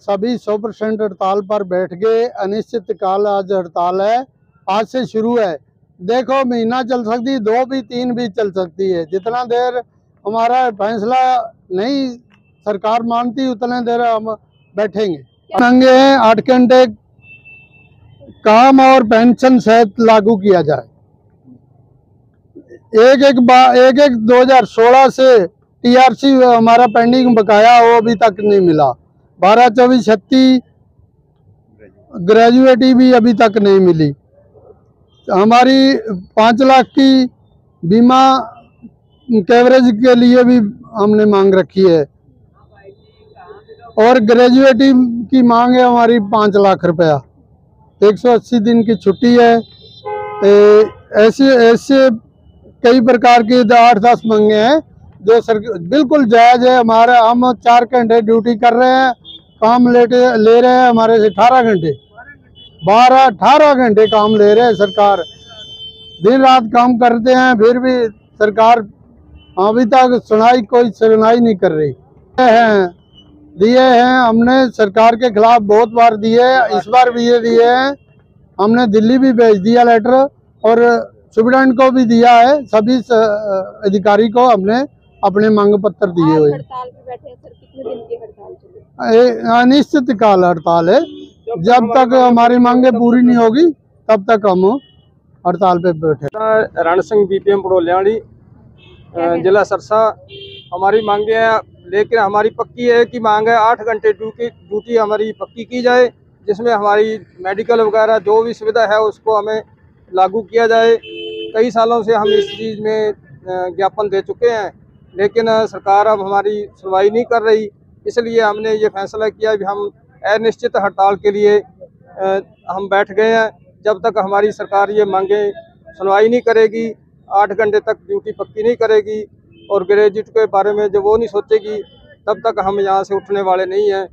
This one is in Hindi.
सभी 100 परसेंट हड़ताल पर बैठ गए। अनिश्चित काल आज हड़ताल है। आज से शुरू है। देखो, महीना चल सकती, दो भी, तीन भी चल सकती है। जितना देर हमारा फैसला नहीं सरकार मानती, उतने देर हम बैठेंगे। मांगे हैं, आठ घंटे काम और पेंशन सहित लागू किया जाए। एक एक बा, एक एक 2016 से टीआरसी हमारा पेंडिंग बकाया वो अभी तक नहीं मिला। बारह चौबीस छत्तीस ग्रेजुएटी भी अभी तक नहीं मिली। हमारी पाँच लाख की बीमा कवरेज के लिए भी हमने मांग रखी है। और ग्रेजुएटी की मांग है हमारी पाँच लाख रुपया। 180 दिन की छुट्टी है। ए, ऐसे ऐसे कई प्रकार की आठ दस मांगे हैं जो सर बिल्कुल जायज़ है। हमारा हम चार घंटे ड्यूटी कर रहे हैं। काम लेटे, ले रहे हैं हमारे से अठारह घंटे। बारह, अठारह घंटे काम ले रहे हैं सरकार। दिन रात काम करते हैं, फिर भी सरकार अभी तक सुनाई, कोई सुनाई नहीं कर रही। हैं, दिए हैं, हमने सरकार के खिलाफ बहुत बार दिए इस बार भी ये दिए हैं। हमने दिल्ली भी भेज दिया लेटर और सुप्रीडेंट को भी दिया है, सभी अधिकारी को हमने अपने मांग पत्र दिए हुए। अनिश्चित काल हड़ताल है। जब तक हमारी मांगे पूरी नहीं होगी तब तक हम हड़ताल पे बैठे। रण सिंह बीपीएम पड़ोलियाड़ी जिला सरसा हमारी मांगे हैं लेकिन हमारी पक्की है कि मांग है आठ घंटे ड्यूटी ड्यूटी हमारी पक्की की जाए जिसमें हमारी मेडिकल वगैरह जो भी सुविधा है उसको हमें लागू किया जाए। कई सालों से हम इस चीज़ में ज्ञापन दे चुके हैं लेकिन सरकार अब हमारी सुनवाई नहीं कर रही। इसलिए हमने ये फैसला किया कि हम अनिश्चित हड़ताल के लिए हम बैठ गए हैं। जब तक हमारी सरकार ये मांगे, सुनवाई नहीं करेगी, आठ घंटे तक ड्यूटी पक्की नहीं करेगी और ग्रेजुएट के बारे में जब वो नहीं सोचेगी, तब तक हम यहाँ से उठने वाले नहीं हैं।